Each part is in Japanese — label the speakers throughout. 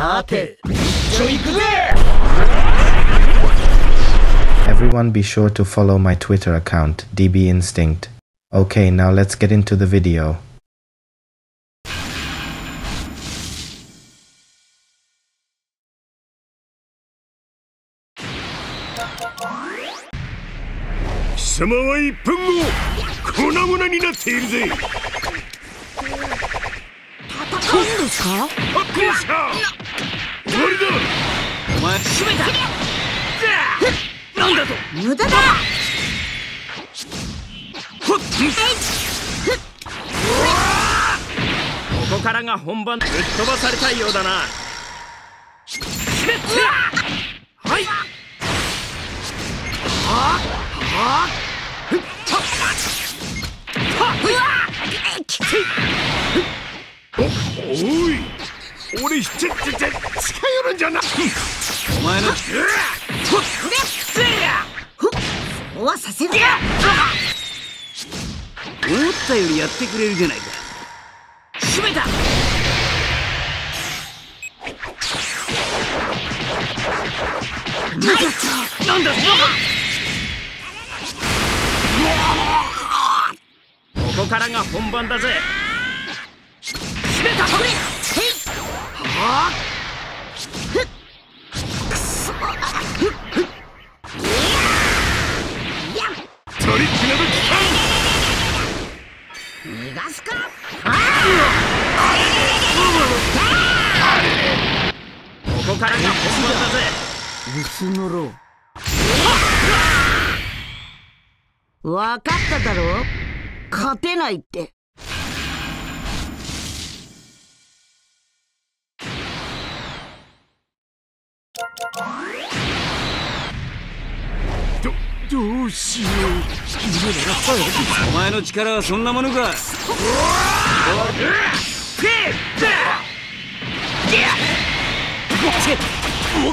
Speaker 1: さて一緒行くぜ
Speaker 2: Everyone be sure to follow my Twitter account, DB Instinct. Okay, now let's get into the video.
Speaker 3: 貴様は1分後粉々になっているぜ
Speaker 4: 戦うんですか
Speaker 3: はっきりした終わ りだ
Speaker 1: お前閉めた。なんだと。
Speaker 4: 無駄だ。
Speaker 1: ここからが本番。ぶっ飛ばされたいようだな。閉めては？い。
Speaker 3: おい俺ひちゃちゃちゃ近寄るんじゃな
Speaker 1: お前の
Speaker 4: そうはさせるか
Speaker 1: 思ったよりやってくれるじゃない。か閉めた。なんだここからが本番だぜ閉めた。ここからが本番だぜ
Speaker 4: 薄のろわかっただろ勝てないって。
Speaker 3: どどうしよう。夢なら早く
Speaker 1: お前の力はそんなものか。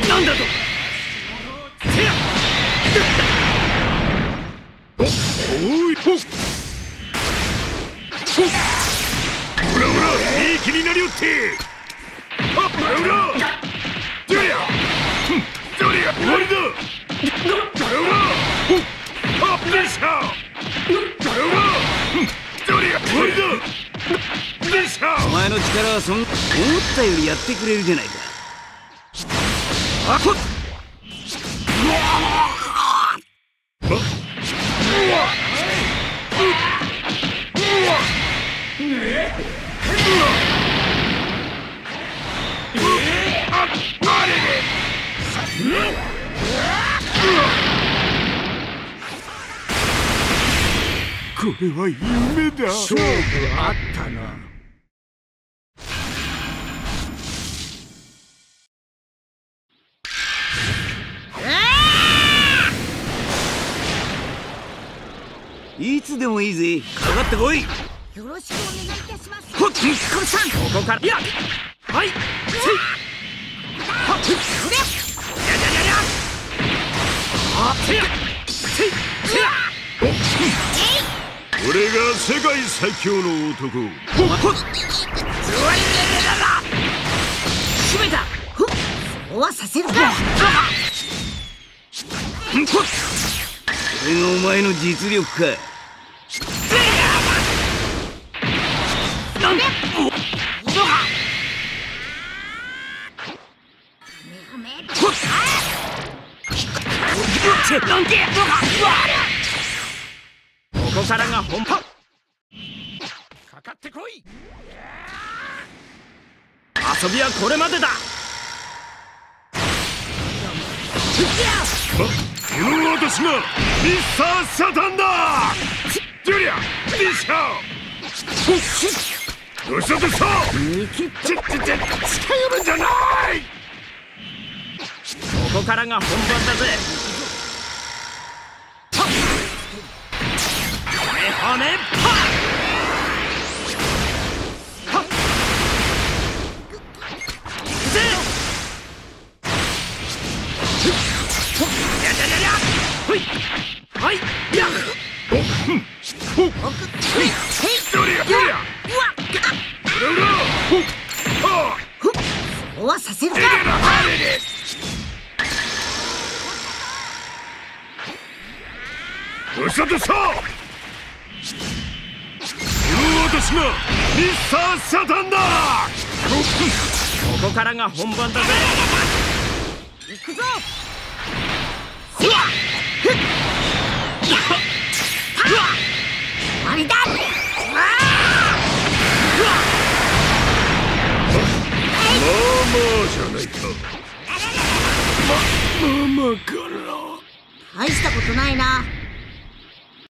Speaker 1: なんだと
Speaker 3: おおいほっほらほらいい気になりよってあっほらほら
Speaker 1: お前の力はそん思ったよりやってくれるじゃないか。あこっ
Speaker 3: れは夢だ。
Speaker 1: 勝負あったな。いつでもいいぜ。かかってこい。
Speaker 4: よろしくお願いいたします。
Speaker 1: ほっこさんここから。いや。はい。せい
Speaker 3: 世界最強の男。
Speaker 1: ほっほっ閉めた。
Speaker 4: そうはさせるか
Speaker 1: ほっこれがお前の実力か。なんだほっ。ってなんで？ここか。らが本番かかってこい。遊びはこれまでだ。
Speaker 3: この私がミスター・サタンだ。ジュリアディシャどうしたどう？したちちちち近寄るんじゃない
Speaker 1: ここからが本番だぜ
Speaker 3: どうしたどうしたこの私がミスター・サタンだ。
Speaker 1: ここからが本番だぜ。
Speaker 4: 行くぞ。終わりだ
Speaker 3: まあまあじゃないかままあまあかな
Speaker 4: 大したことないな